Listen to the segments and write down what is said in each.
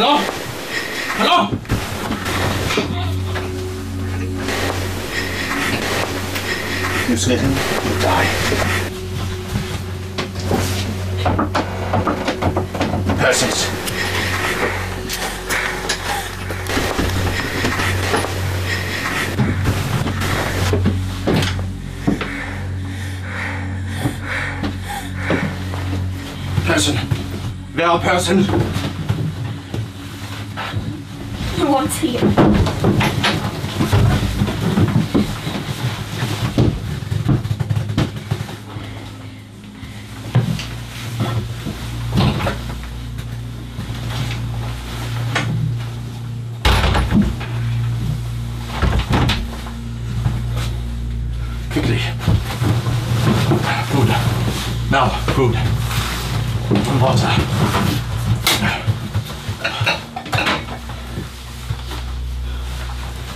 Hello? Hello? You him, you die. Persons. Person. Er person? One's here. Quickly. Now, food. Water.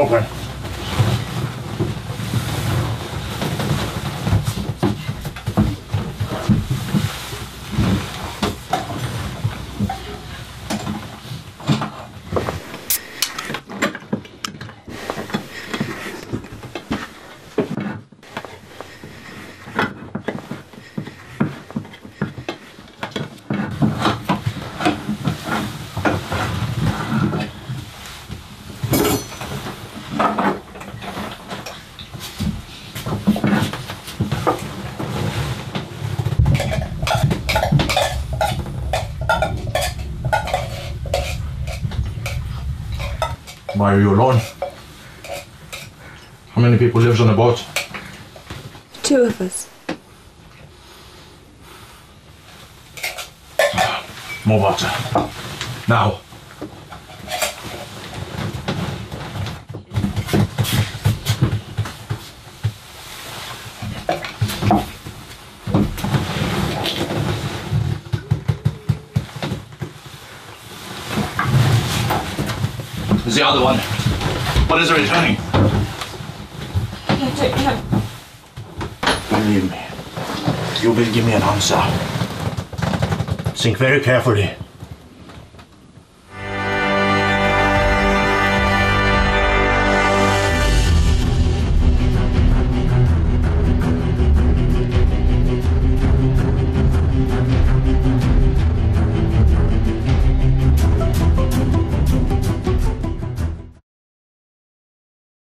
Open. Why are you alone? How many people lives on the boat? Two of us. More water. Now. Who's the other one? What is it returning? Believe me, you will give me an answer. Think very carefully.